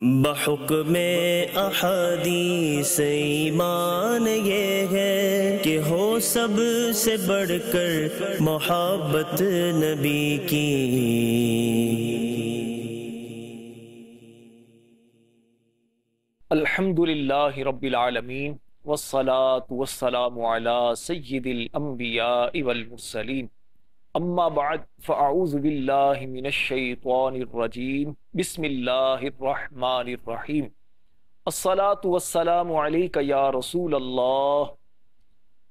بحکم احادیث ایمان یہ ہے کہ ہو سب سے بڑھ کر محبت نبی کی۔ الحمد للہ رب العالمین والصلاة والسلام على سید الانبیاء والمرسلین۔ اما بعد فاعوذ باللہ من الشیطان الرجیم بسم اللہ الرحمن الرحیم الصلاة والسلام علیکہ یا رسول اللہ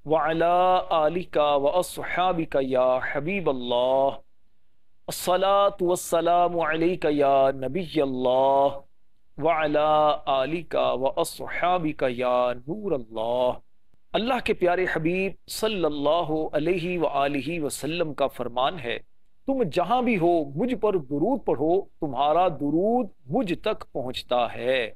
وعلى آلک واصحابک یا حبیب اللہ الصلاة والسلام علیکہ یا نبی اللہ وعلى آلک واصحابک یا نور اللہ اللہ کے پیارے حبیب صلی اللہ علیہ وآلہ وسلم کا فرمان ہے، تم جہاں بھی ہو، مجھ پر درود پڑھو، تمہارا درود مجھ تک پہنچتا ہے۔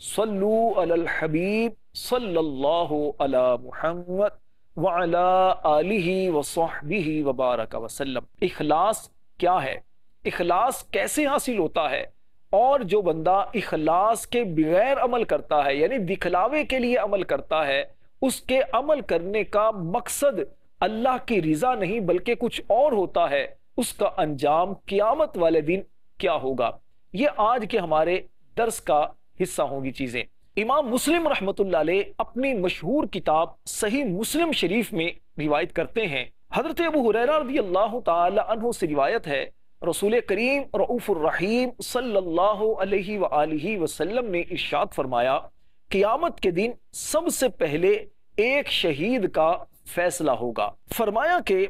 صلو علی الحبیب صلی اللہ علی محمد وعلی آلہ وصحبہ وبارک وسلم۔ اخلاص کیا ہے؟ اخلاص کیسے حاصل ہوتا ہے؟ اور جو بندہ اخلاص کے بغیر عمل کرتا ہے یعنی دکھلاوے کے لیے عمل کرتا ہے اس کے عمل کرنے کا مقصد اللہ کی رضا نہیں بلکہ کچھ اور ہوتا ہے۔ اس کا انجام قیامت والے دن کیا ہوگا؟ یہ آج کے ہمارے درس کا حصہ ہوں گی چیزیں۔ امام مسلم رحمت اللہ علیہ اپنی مشہور کتاب صحیح مسلم شریف میں روایت کرتے ہیں۔ حضرت ابو حریرہ رضی اللہ تعالی عنہ سے روایت ہے۔ رسول کریم رعوف الرحیم صلی اللہ علیہ وآلہ وسلم نے ارشاد فرمایا، قیامت کے دن سب سے پہلے ایک شہید کا فیصلہ ہوگا۔ فرمایا کہ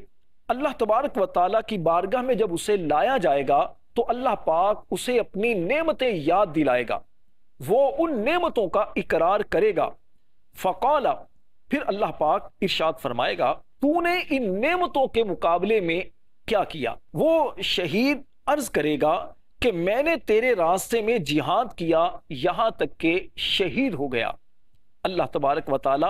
اللہ تبارک و تعالیٰ کی بارگاہ میں جب اسے لایا جائے گا تو اللہ پاک اسے اپنی نعمتیں یاد دلائے گا۔ وہ ان نعمتوں کا اقرار کرے گا۔ فقالا، پھر اللہ پاک ارشاد فرمائے گا، تو نے ان نعمتوں کے مقابلے میں کیا کیا؟ وہ شہید عرض کرے گا کہ میں نے تیرے راستے میں جہاد کیا، یہاں تک کہ شہید ہو گیا۔ اللہ تبارک و تعالی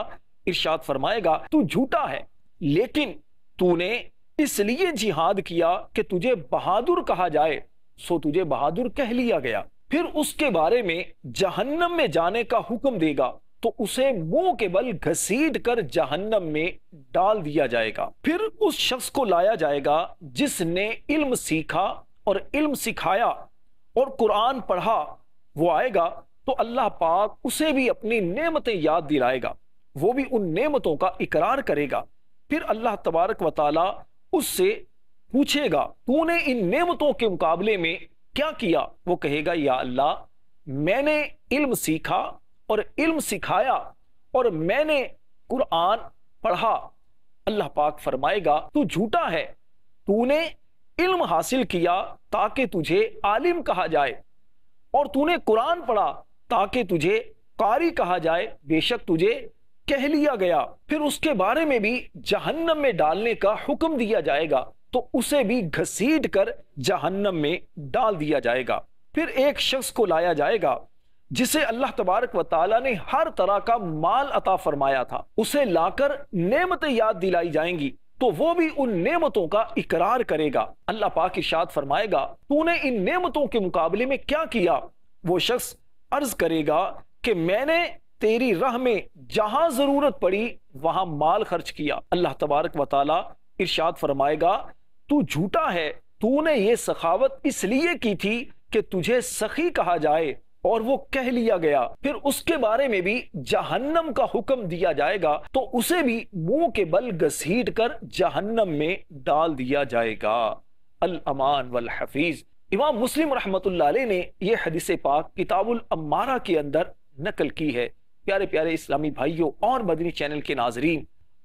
ارشاد فرمائے گا، تو جھوٹا ہے۔ لیکن تو نے اس لیے جہاد کیا کہ تجھے بہادر کہا جائے، سو تجھے بہادر کہہ لیا گیا۔ پھر اس کے بارے میں جہنم میں جانے کا حکم دے گا، تو اسے منہ کے بل گھسیٹ کر جہنم میں ڈال دیا جائے گا۔ پھر اس شخص کو لایا جائے گا جس نے علم سیکھا اور علم سکھایا اور قرآن پڑھا، وہ آئے گا تو اللہ پاک اسے بھی اپنی نعمتیں یاد دلائے گا۔ وہ بھی ان نعمتوں کا اقرار کرے گا۔ پھر اللہ تبارک و تعالی اس سے پوچھے گا، تو نے ان نعمتوں کے مقابلے میں کیا کیا؟ وہ کہے گا، یا اللہ، میں نے علم سیکھا اور علم سکھایا اور میں نے قرآن پڑھا۔ اللہ پاک فرمائے گا، تو جھوٹا ہے۔ تو نے علم حاصل کیا تاکہ تجھے عالم کہا جائے اور تو نے قرآن پڑھا تاکہ تجھے قاری کہا جائے۔ بے شک تجھے کہہ لیا گیا۔ پھر اس کے بارے میں بھی جہنم میں ڈالنے کا حکم دیا جائے گا۔ تو اسے بھی گھسیٹ کر جہنم میں ڈال دیا جائے گا۔ پھر ایک شخص کو لایا جائے گا، جسے اللہ تبارک و تعالیٰ نے ہر طرح کا مال عطا فرمایا تھا۔ اسے لا کر نعمتیں یاد دلائی جائیں گی۔ تو وہ بھی ان نعمتوں کا اقرار کرے گا۔ اللہ پاک ارشاد فرمائے گا، تو نے ان نعمتوں کے مقابلے میں کیا کیا؟ وہ شخص عرض کرے گا کہ میں نے تیری راہ میں جہاں ضرورت پڑی، وہاں مال خرچ کیا۔ اللہ تبارک و تعالی ارشاد فرمائے گا، تو جھوٹا ہے، تو نے یہ سخاوت اس لیے کی تھی کہ تجھے سخی کہا جائے اور وہ کہہ لیا گیا۔ پھر اس کے بارے میں بھی جہنم کا حکم دیا جائے گا، تو اسے بھی منہ کے بل گسیٹ کر جہنم میں ڈال دیا جائے گا۔ الامان والحفیظ۔ امام مسلم رحمت اللہ علیہ نے یہ حدیث پاک کتاب الامارہ کے اندر نقل کی ہے۔ پیارے پیارے اسلامی بھائیوں اور مدنی چینل کے ناظرین،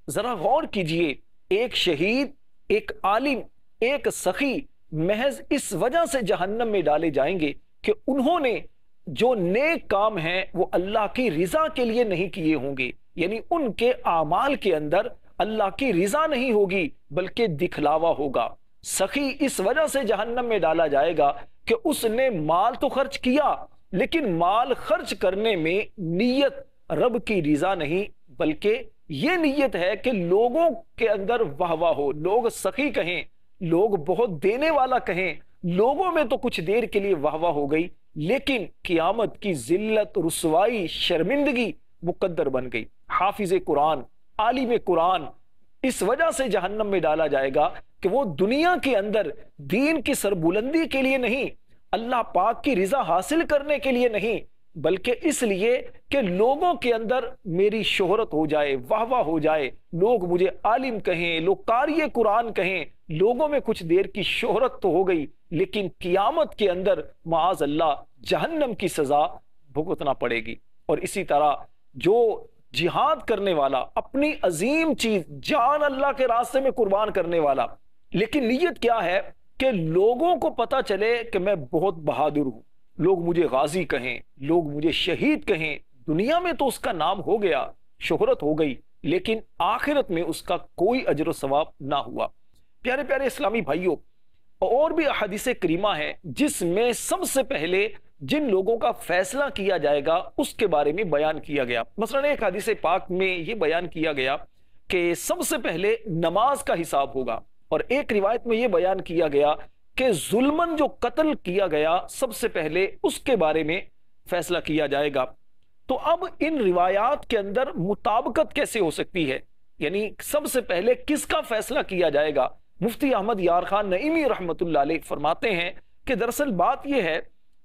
ذرا غور کیجیے، ایک شہید، ایک عالم، ایک سخی محض اس وجہ سے جہنم میں ڈالے جائیں گے کہ انہوں نے جو نیک کام ہیں وہ اللہ کی رضا کے لیے نہیں کیے ہوں گے۔ یعنی ان کے اعمال کے اندر اللہ کی رضا نہیں ہوگی، بلکہ دکھلاوا ہوگا۔ سخی اس وجہ سے جہنم میں ڈالا جائے گا کہ اس نے مال تو خرچ کیا، لیکن مال خرچ کرنے میں نیت رب کی رضا نہیں، بلکہ یہ نیت ہے کہ لوگوں کے اندر واہ واہ ہو۔ لوگ سخی کہیں، لوگ بہت دینے والا کہیں۔ لوگوں میں تو کچھ دیر کے لیے واہ واہ ہو گئی، لیکن قیامت کی ذلت، رسوائی، شرمندگی مقدر بن گئی۔ حافظ قرآن، عالم قرآن، اس وجہ سے جہنم میں ڈالا جائے گا کہ وہ دنیا کے اندر دین کی سربلندی کے لیے نہیں، اللہ پاک کی رضا حاصل کرنے کے لیے نہیں۔ بلکہ اس لیے کہ لوگوں کے اندر میری شہرت ہو جائے واہ واہ ہو جائے۔ لوگ مجھے عالم کہیں، لوگ قاری قرآن کہیں۔ لوگوں میں کچھ دیر کی شہرت تو ہو گئی، لیکن قیامت کے اندر معاذ اللہ جہنم کی سزا بھگتنا پڑے گی۔ اور اسی طرح جو جہاد کرنے والا، اپنی عظیم چیز جان اللہ کے راستے میں قربان کرنے والا۔ لیکن نیت کیا ہے کہ لوگوں کو پتا چلے کہ میں بہت بہادر ہوں۔ لوگ مجھے غازی کہیں، لوگ مجھے شہید کہیں۔ دنیا میں تو اس کا نام ہو گیا، شہرت ہو گئی، لیکن آخرت میں اس کا کوئی اجر و ثواب نہ ہوا۔ پیارے پیارے اسلامی بھائیوں، اور بھی احادیث کریمہ ہے جس میں سب سے پہلے جن لوگوں کا فیصلہ کیا جائے گا، اس کے بارے میں بیان کیا گیا۔ مثلا ایک حدیث پاک میں یہ بیان کیا گیا کہ سب سے پہلے نماز کا حساب ہوگا، اور ایک روایت میں یہ بیان کیا گیا کہ ظلمن جو قتل کیا گیا سب سے پہلے اس کے بارے میں فیصلہ کیا جائے گا۔ تو اب ان روایات کے اندر مطابقت کیسے ہو سکتی ہے؟ یعنی سب سے پہلے کس کا فیصلہ کیا جائے گا؟ مفتی احمد یار خان نعیمی رحمت اللہ علیہ فرماتے ہیں کہ دراصل بات یہ ہے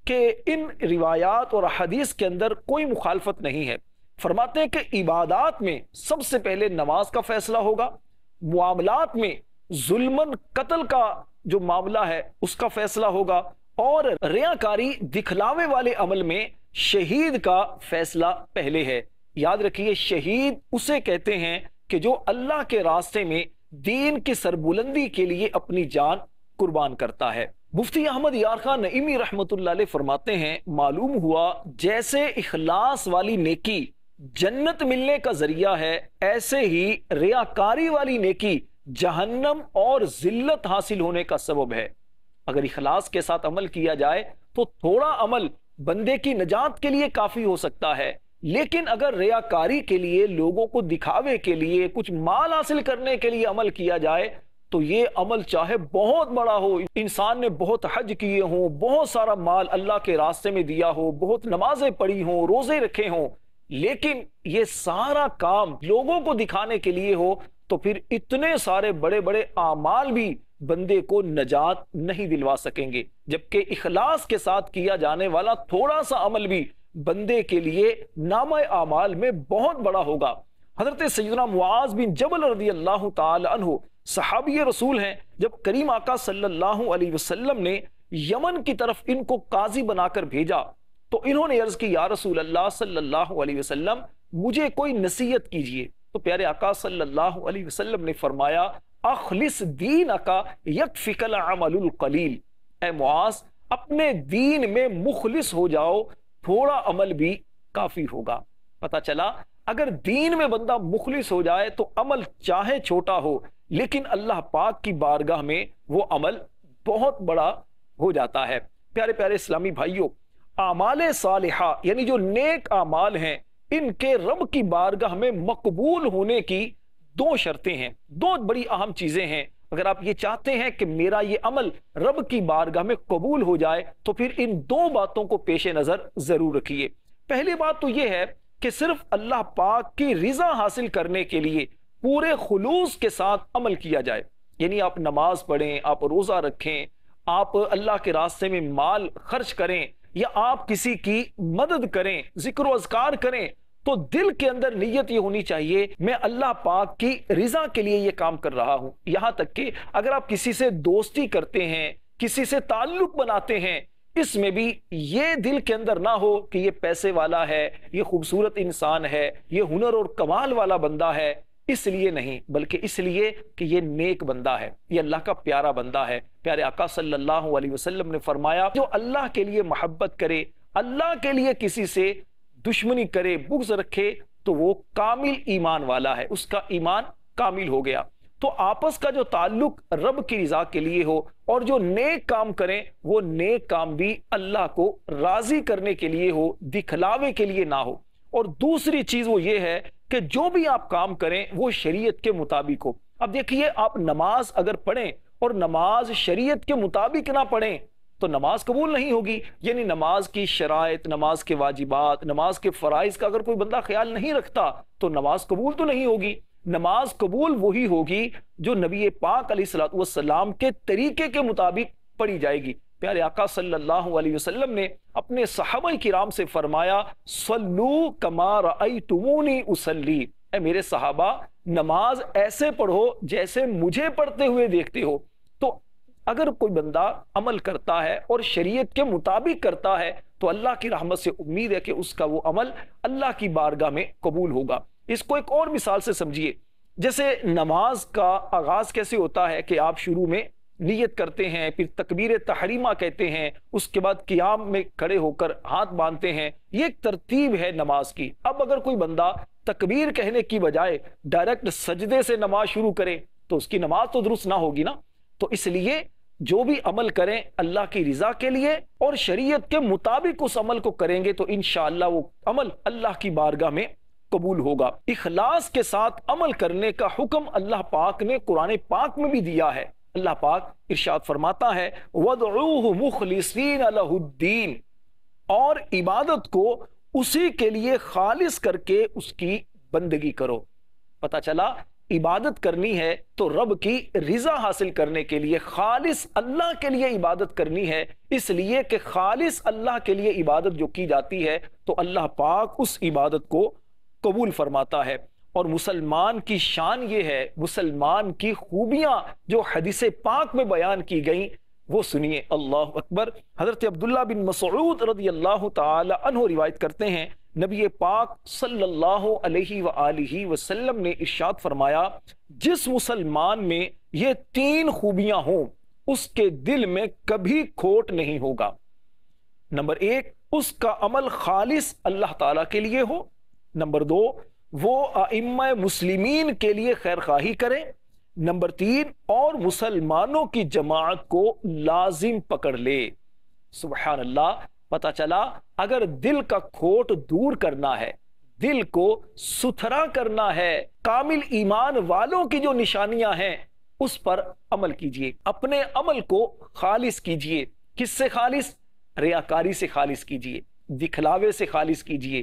کہ ان روایات اور حدیث کے اندر کوئی مخالفت نہیں ہے۔ فرماتے ہیں کہ عبادات میں سب سے پہلے نماز کا فیصلہ ہوگا، معاملات میں ظلمن قتل کا جو معاملہ ہے، اس کا فیصلہ ہوگا۔ اور ریاکاری دکھلاوے والے عمل میں شہید کا فیصلہ پہلے ہے۔ یاد رکھیے، شہید اسے کہتے ہیں کہ جو اللہ کے راستے میں دین کی سربلندی کے لیے اپنی جان قربان کرتا ہے۔ مفتی احمد یارخان نعیمی رحمت اللہ علیہ فرماتے ہیں، معلوم ہوا جیسے اخلاص والی نیکی جنت ملنے کا ذریعہ ہے، ایسے ہی ریاکاری والی نیکی جہنم اور ذلت حاصل ہونے کا سبب ہے۔ اگر اخلاص کے ساتھ عمل کیا جائے تو تھوڑا عمل بندے کی نجات کے لیے کافی ہو سکتا ہے۔ لیکن اگر ریاکاری کے لیے، لوگوں کو دکھاوے کے لیے، کچھ مال حاصل کرنے کے لیے عمل کیا جائے، تو یہ عمل چاہے بہت بڑا ہو۔ انسان نے بہت حج کیے ہوں، بہت سارا مال اللہ کے راستے میں دیا ہو، بہت نمازیں پڑھی ہوں، روزے رکھے ہوں، لیکن یہ سارا کام لوگوں کو دکھانے کے لیے ہو تو پھر اتنے سارے بڑے بڑے اعمال بھی بندے کو نجات نہیں دلوا سکیں گے، جبکہ اخلاص کے ساتھ کیا جانے والا تھوڑا سا عمل بھی بندے کے لیے نام اعمال میں بہت بڑا ہوگا۔ حضرت سیدنا معاذ بن جبل رضی اللہ تعالی عنہ صحابی رسول ہیں، جب کریم آقا صلی اللہ علیہ وسلم نے یمن کی طرف ان کو قاضی بنا کر بھیجا، تو انہوں نے عرض کی، یا رسول اللہ صلی اللہ علیہ وسلم، مجھے کوئی نصیحت کیجیے۔ تو پیارے آقا صلی اللہ علیہ وسلم نے فرمایا، اخلص دین اکا یکفک العمل القلیل۔ اے معاذ، اپنے دین میں مخلص ہو جاؤ، تھوڑا عمل بھی کافی ہوگا۔ پتا چلا، اگر دین میں بندہ مخلص ہو جائے تو عمل چاہے چھوٹا ہو، لیکن اللہ پاک کی بارگاہ میں وہ عمل بہت بڑا ہو جاتا ہے۔ پیارے پیارے اسلامی بھائیوں، اعمال صالحہ یعنی جو نیک اعمال ہیں ان کے رب کی بارگاہ میں مقبول ہونے کی دو شرطیں ہیں، دو بڑی اہم چیزیں ہیں۔ اگر آپ یہ چاہتے ہیں کہ میرا یہ عمل رب کی بارگاہ میں قبول ہو جائے، تو پھر ان دو باتوں کو پیش نظر ضرور رکھیے۔ پہلی بات تو یہ ہے کہ صرف اللہ پاک کی رضا حاصل کرنے کے لیے پورے خلوص کے ساتھ عمل کیا جائے۔ یعنی آپ نماز پڑھیں، آپ روزہ رکھیں، آپ اللہ کے راستے میں مال خرچ کریں یا آپ کسی کی مدد کریں، ذکر و اذکار کریں، تو دل کے اندر نیت یہ ہونی چاہیے، میں اللہ پاک کی رضا کے لیے یہ کام کر رہا ہوں۔ یہاں تک کہ اگر آپ کسی سے دوستی کرتے ہیں، کسی سے تعلق بناتے ہیں، اس میں بھی یہ دل کے اندر نہ ہو کہ یہ پیسے والا ہے، یہ خوبصورت انسان ہے، یہ ہنر اور کمال والا بندہ ہے۔ اس لیے نہیں، بلکہ اس لیے کہ یہ نیک بندہ ہے، یہ اللہ کا پیارا بندہ ہے۔ پیارے آقا صلی اللہ علیہ وسلم نے فرمایا، جو اللہ کے لیے محبت کرے، اللہ کے لیے کسی سے دشمنی کرے، بغض رکھے، تو وہ کامل ایمان والا ہے۔ اس کا ایمان کامل ہو گیا۔ تو آپس کا جو تعلق رب کی رضا کے لیے ہو، اور جو نیک کام کریں، وہ نیک کام بھی اللہ کو راضی کرنے کے لیے ہو، دکھلاوے کے لیے نہ ہو۔ اور دوسری چیز وہ یہ ہے کہ جو بھی آپ کام کریں وہ شریعت کے مطابق ہو۔ اب دیکھیے، آپ نماز اگر پڑھیں اور نماز شریعت کے مطابق نہ پڑھیں تو نماز قبول نہیں ہوگی۔ یعنی نماز کی شرائط، نماز کے واجبات، نماز کے فرائض کا اگر کوئی بندہ خیال نہیں رکھتا تو نماز قبول تو نہیں ہوگی۔ نماز قبول وہی ہوگی جو نبی پاک علیہ السلام کے طریقے کے مطابق پڑھی جائے گی۔ پیارے آقا صلی اللہ علیہ وسلم نے اپنے صحابہ کرام سے فرمایا، صلو کما رأیتمونی اسلی اے میرے صحابہ، نماز ایسے پڑھو جیسے مجھے پڑھتے ہوئے دیکھتے ہو۔ تو اگر کوئی بندہ عمل کرتا ہے اور شریعت کے مطابق کرتا ہے، تو اللہ کی رحمت سے امید ہے کہ اس کا وہ عمل اللہ کی بارگاہ میں قبول ہوگا۔ اس کو ایک اور مثال سے سمجھیے۔ جیسے نماز کا آغاز کیسے ہوتا ہے کہ آپ شروع میں نیت کرتے ہیں، پھر تکبیر تحریمہ کہتے ہیں، اس کے بعد قیام میں کھڑے ہو کر ہاتھ باندھتے ہیں۔ یہ ایک ترتیب ہے نماز کی۔ اب اگر کوئی بندہ تکبیر کہنے کی بجائے ڈائریکٹ سجدے سے نماز شروع کرے، تو اس کی نماز تو درست نہ ہوگی نا۔ تو اس لیے جو بھی عمل کریں اللہ کی رضا کے لیے اور شریعت کے مطابق اس عمل کو کریں گے، تو انشاءاللہ وہ عمل اللہ کی بارگاہ میں قبول ہوگا۔ اخلاص کے ساتھ عمل کرنے کا حکم اللہ پاک نے قرآن پاک میں بھی دیا ہے۔ اللہ پاک ارشاد فرماتا ہے وَدْعُوهُ مُخْلِصِينَ لَهُ الدِّينَ۔ اور عبادت کو اسی کے لیے خالص کر کے اس کی بندگی کرو۔ پتا چلا، عبادت کرنی ہے تو رب کی رضا حاصل کرنے کے لیے، خالص اللہ کے لیے عبادت کرنی ہے۔ اس لیے کہ خالص اللہ کے لیے عبادت جو کی جاتی ہے، تو اللہ پاک اس عبادت کو قبول فرماتا ہے۔ اور مسلمان کی شان یہ ہے، مسلمان کی خوبیاں جو حدیث پاک میں بیان کی گئیں، وہ سنیے۔ اللہ اکبر۔ حضرت عبداللہ بن مسعود رضی اللہ تعالی عنہ روایت کرتے ہیں، نبی پاک صلی اللہ علیہ وآلہ وسلم نے ارشاد فرمایا، جس مسلمان میں یہ تین خوبیاں ہوں، اس کے دل میں کبھی کھوٹ نہیں ہوگا۔ نمبر ایک، اس کا عمل خالص اللہ تعالیٰ کے لیے ہو۔ نمبر دو وہ ائمہ مسلمین کے لیے خیر خواہی کریں۔ نمبر تین، اور مسلمانوں کی جماعت کو لازم پکڑ لے۔ سبحان اللہ پتا چلا، اگر دل کا کھوٹ دور کرنا ہے، دل کو ستھرا کرنا ہے، کامل ایمان والوں کی جو نشانیاں ہیں، اس پر عمل کیجیے۔ اپنے عمل کو خالص کیجیے۔ کس سے خالص؟ ریاکاری سے خالص کیجیے۔ دکھلاوے سے خالص کیجیے۔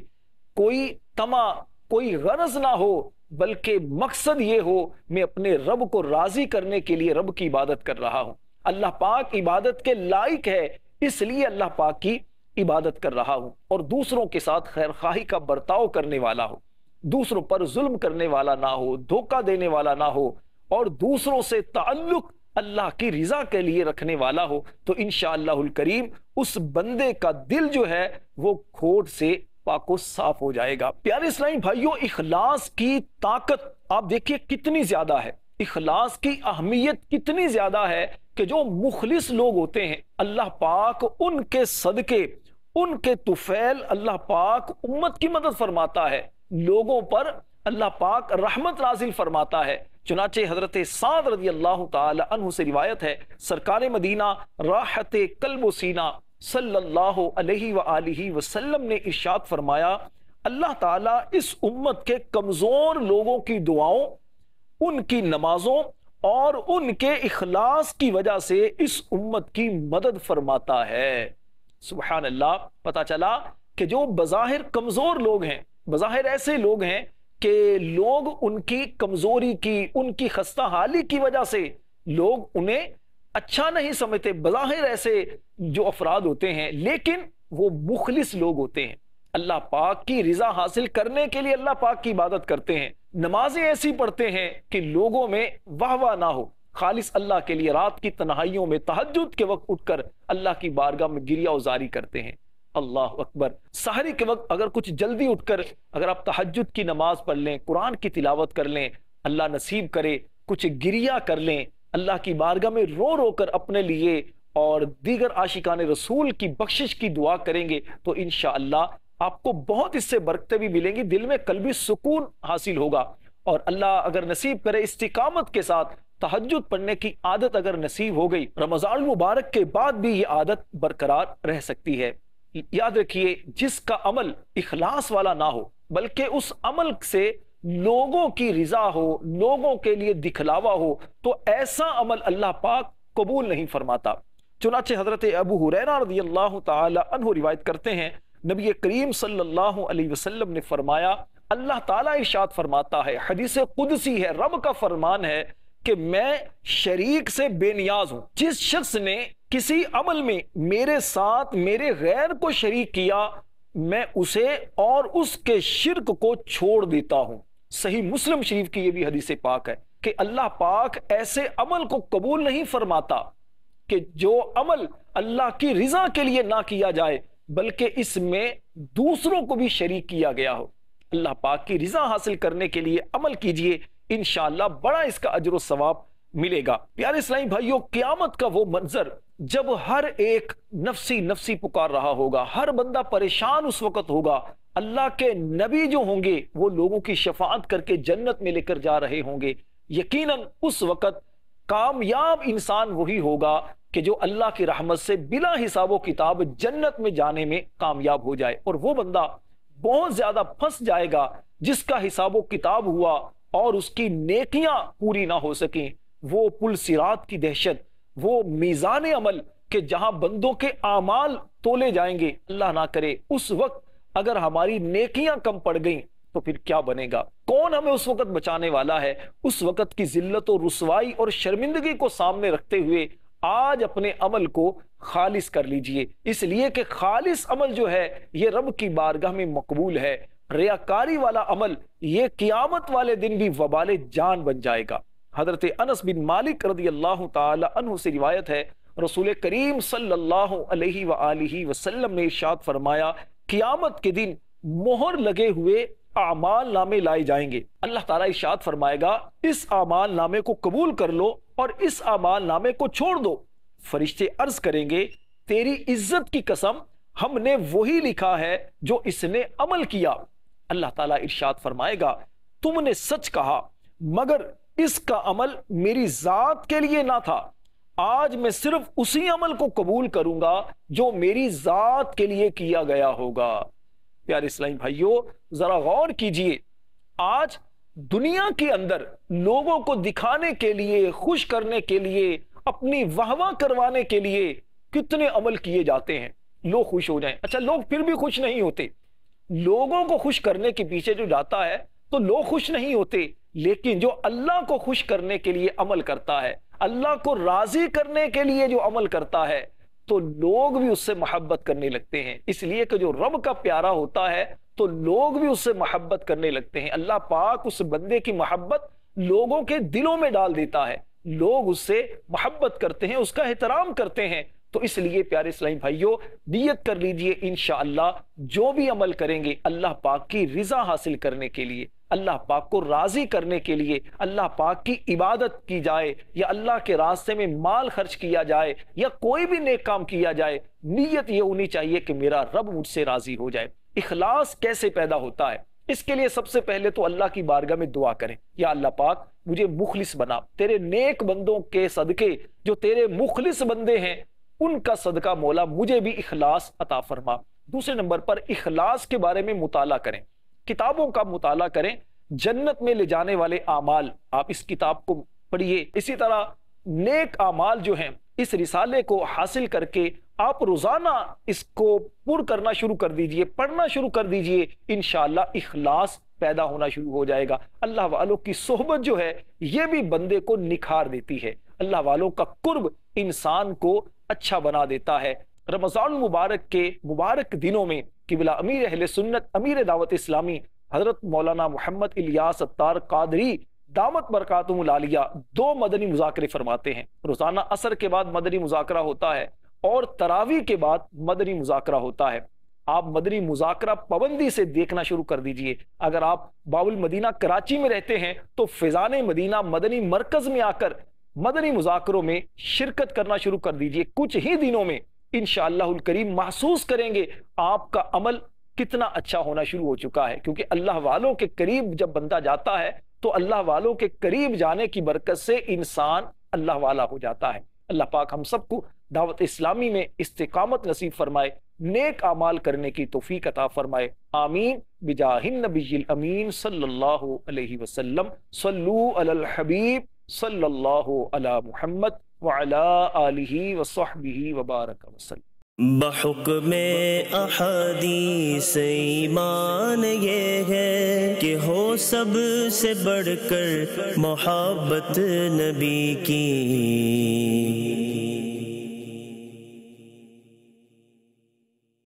کوئی تما کوئی غرض نہ ہو، بلکہ مقصد یہ ہو، میں اپنے رب کو راضی کرنے کے لیے رب کی عبادت کر رہا ہوں۔ اللہ پاک عبادت کے لائق ہے، اس لیے اللہ پاک کی عبادت کر رہا ہوں۔ اور دوسروں کے ساتھ خیر خواہی کا برتاؤ کرنے والا ہو دوسروں پر ظلم کرنے والا نہ ہو، دھوکہ دینے والا نہ ہو، اور دوسروں سے تعلق اللہ کی رضا کے لیے رکھنے والا ہو۔ تو انشاءاللہ الکریم، اس بندے کا دل جو ہے، وہ کھوٹ سے پاک و صاف ہو جائے گا۔ پیارے اسلامی بھائیوں اخلاص کی طاقت آپ دیکھیے کتنی زیادہ ہے۔ اخلاص کی اہمیت کتنی زیادہ ہے کہ جو مخلص لوگ ہوتے ہیں، اللہ پاک ان کے صدقے، ان کے طفیل اللہ پاک امت کی مدد فرماتا ہے۔ لوگوں پر اللہ پاک رحمت نازل فرماتا ہے۔ چنانچہ حضرت سعد رضی اللہ تعالی عنہ سے روایت ہے، سرکار مدینہ راحت قلب و سینہ صلی اللہ علیہ وآلہ وسلم نے ارشاد فرمایا، اللہ تعالیٰ اس امت کے کمزور لوگوں کی دعاؤں، ان کی نمازوں اور ان کے اخلاص کی وجہ سے اس امت کی مدد فرماتا ہے۔ سبحان اللہ پتا چلا کہ جو بظاہر کمزور لوگ ہیں، بظاہر ایسے لوگ ہیں کہ لوگ ان کی کمزوری کی، ان کی خستہ حالی کی وجہ سے لوگ انہیں اچھا نہیں سمجھتے، بظاہر ایسے جو افراد ہوتے ہیں، لیکن وہ مخلص لوگ ہوتے ہیں۔ اللہ پاک کی رضا حاصل کرنے کے لیے اللہ پاک کی عبادت کرتے ہیں۔ نمازیں ایسی پڑھتے ہیں کہ لوگوں میں واہ واہ نہ ہو۔ خالص اللہ کے لیے رات کی تنہائیوں میں تحجد کے وقت اٹھ کر اللہ کی بارگاہ میں گریا ازاری کرتے ہیں۔ اللہ اکبر۔ سحری کے وقت اگر کچھ جلدی اٹھ کر اگر آپ تحجد کی نماز پڑھ لیں، قرآن کی تلاوت کر لیں، اللہ نصیب کرے، کچھ گریا کر لیں اللہ کی بارگاہ میں رو رو کر اپنے لیے اور دیگر عاشقان رسول کی بخشش کی دعا کریں گے، تو انشاءاللہ آپ کو بہت اس سے برکتیں بھی ملیں گی، دل میں قلبی سکون حاصل ہوگا۔ اور اللہ اگر نصیب کرے استقامت کے ساتھ تحجد پڑھنے کی عادت اگر نصیب ہو گئی، رمضان المبارک کے بعد بھی یہ عادت برقرار رہ سکتی ہے۔ یاد رکھیے، جس کا عمل اخلاص والا نہ ہو، بلکہ اس عمل سے لوگوں کی رضا ہو، لوگوں کے لیے دکھلاوا ہو، تو ایسا عمل اللہ پاک قبول نہیں فرماتا۔ چنانچہ حضرت ابو حریرہ رضی اللہ تعالی عنہ روایت کرتے ہیں، نبی کریم صلی اللہ علیہ وسلم نے فرمایا، اللہ تعالیٰ ارشاد فرماتا ہے، حدیث قدسی ہے، رب کا فرمان ہے کہ میں شریک سے بے نیاز ہوں۔ جس شخص نے کسی عمل میں میرے ساتھ میرے غیر کو شریک کیا، میں اسے اور اس کے شرک کو چھوڑ دیتا ہوں۔ صحیح مسلم شریف کی یہ بھی حدیث پاک ہے کہ اللہ پاک ایسے عمل کو قبول نہیں فرماتا کہ جو عمل اللہ کی رضا کے لیے نہ کیا جائے، بلکہ اس میں دوسروں کو بھی شریک کیا گیا ہو۔ اللہ پاک کی رضا حاصل کرنے کے لیے عمل کیجیے، انشاءاللہ بڑا اس کا اجر و ثواب ملے گا۔ پیارے اسلامی بھائیوں قیامت کا وہ منظر جب ہر ایک نفسی نفسی پکار رہا ہوگا، ہر بندہ پریشان اس وقت ہوگا۔ اللہ کے نبی جو ہوں گے، وہ لوگوں کی شفاعت کر کے جنت میں لے کر جا رہے ہوں گے۔ یقیناً اس وقت کامیاب انسان وہی ہوگا کہ جو اللہ کی رحمت سے بلا حساب و کتاب جنت میں جانے میں کامیاب ہو جائے۔ اور وہ بندہ بہت زیادہ پھنس جائے گا، جس کا حساب و کتاب ہوا اور اس کی نیکیاں پوری نہ ہو سکیں۔ وہ پل سرات کی دہشت، وہ میزان عمل کہ جہاں بندوں کے اعمال تولے جائیں گے، اللہ نہ کرے۔ اس وقت اگر ہماری نیکیاں کم پڑ گئیں تو پھر کیا بنے گا؟ کون ہمیں اس وقت بچانے والا ہے؟ اس وقت کی ذلت و رسوائی اور شرمندگی کو سامنے رکھتے ہوئے آج اپنے عمل کو خالص کر لیجیے۔ اس لیے کہ خالص عمل جو ہے، یہ رب کی بارگاہ میں مقبول ہے۔ ریاکاری والا عمل، یہ قیامت والے دن بھی وبال جان بن جائے گا۔ حضرت انس بن مالک رضی اللہ تعالی عنہ سے روایت ہے، رسول کریم صلی اللہ علیہ وآلہ وسلم نے ارشاد فرمایا، قیامت کے دن مہر لگے ہوئے اعمال نامے لائے جائیں گے۔ اللہ تعالیٰ ارشاد فرمائے گا، اس اعمال نامے کو قبول کر لو اور اس اعمال نامے کو چھوڑ دو۔ فرشتے عرض کریں گے، تیری عزت کی قسم ہم نے وہی لکھا ہے جو اس نے عمل کیا۔ اللہ تعالیٰ ارشاد فرمائے گا، تم نے سچ کہا، مگر اس کا عمل میری ذات کے لیے نہ تھا۔ آج میں صرف اسی عمل کو قبول کروں گا جو میری ذات کے لیے کیا گیا ہوگا۔ پیارے اسلامی بھائیوں ذرا غور کیجیے۔ آج دنیا کے اندر لوگوں کو دکھانے کے لیے، خوش کرنے کے لیے، اپنی واہ کروانے کے لیے کتنے عمل کیے جاتے ہیں۔ لوگ خوش ہو جائیں۔ اچھا لوگ پھر بھی خوش نہیں ہوتے۔ لوگوں کو خوش کرنے کے پیچھے جو جاتا ہے تو لوگ خوش نہیں ہوتے۔ لیکن جو اللہ کو خوش کرنے کے لیے عمل کرتا ہے، اللہ کو راضی کرنے کے لیے جو عمل کرتا ہے، تو لوگ بھی اس سے محبت کرنے لگتے ہیں۔ اس لیے کہ جو رب کا پیارا ہوتا ہے، تو لوگ بھی اس سے محبت کرنے لگتے ہیں۔ اللہ پاک اس بندے کی محبت لوگوں کے دلوں میں ڈال دیتا ہے۔ لوگ اس سے محبت کرتے ہیں، اس کا احترام کرتے ہیں۔ تو اس لیے پیارے اسلامی بھائیوں نیت کر لیجیے انشاءاللہ، جو بھی عمل کریں گے، اللہ پاک کی رضا حاصل کرنے کے لیے۔ اللہ پاک کو راضی کرنے کے لیے اللہ پاک کی عبادت کی جائے یا اللہ کے راستے میں مال خرچ کیا جائے یا کوئی بھی نیک کام کیا جائے، نیت یہ ہونی چاہیے کہ میرا رب مجھ سے راضی ہو جائے۔ اخلاص کیسے پیدا ہوتا ہے؟ اس کے لیے سب سے پہلے تو اللہ کی بارگاہ میں دعا کریں۔ یا اللہ پاک، مجھے مخلص بنا۔ تیرے نیک بندوں کے صدقے، جو تیرے مخلص بندے ہیں، ان کا صدقہ مولا مجھے بھی اخلاص عطا فرما۔ دوسرے نمبر پر اخلاص کے بارے میں مطالعہ کریں۔ کتابوں کا مطالعہ کریں، جنت میں لے جانے والے اعمال۔ آپ اس کتاب کو پڑھیے۔ اسی طرح نیک اعمال جو ہیں، اس رسالے کو حاصل کر کے آپ روزانہ اس کو پر کرنا شروع کر دیجیے، پڑھنا شروع کر دیجیے، انشاءاللہ اخلاص پیدا ہونا شروع ہو جائے گا۔ اللہ والوں کی صحبت جو ہے، یہ بھی بندے کو نکھار دیتی ہے۔ اللہ والوں کا قرب انسان کو اچھا بنا دیتا ہے۔ رمضان مبارک کے مبارک دنوں میں قبلہ امیر اہل سنت، امیر دعوت اسلامی، حضرت مولانا محمد الیاس اتار قادری دامت برکاتم العالیہ دو مدنی مذاکرے فرماتے ہیں۔ روزانہ اثر کے بعد مدنی مذاکرہ ہوتا ہے اور تراوی کے بعد مدنی مذاکرہ ہوتا ہے۔ آپ مدنی مذاکرہ پابندی سے دیکھنا شروع کر دیجیے۔ اگر آپ باول مدینہ کراچی میں رہتے ہیں تو فیضان مدینہ مدنی مرکز میں آ کر مدنی مذاکروں میں شرکت کرنا شروع کر دیجیے۔ کچھ ہی دنوں میں انشاءاللہ الکریم محسوس کریں گے آپ کا عمل کتنا اچھا ہونا شروع ہو چکا ہے۔ کیونکہ اللہ والوں کے قریب جب بندہ جاتا ہے تو اللہ والوں کے قریب جانے کی برکت سے انسان اللہ والا ہو جاتا ہے۔ اللہ پاک ہم سب کو دعوت اسلامی میں استقامت نصیب فرمائے، نیک اعمال کرنے کی توفیق عطا فرمائے۔ آمین۔ بجاہ النبی الامین صلی اللہ علیہ وسلم۔ صلو علی الحبیب صلی اللہ علی محمد۔ وعلى آله وصحبه وبارك وسلم۔ بحکم احادیث ایمان یہ ہے کہ ہو سب سے بڑھ کر محبت نبی کی۔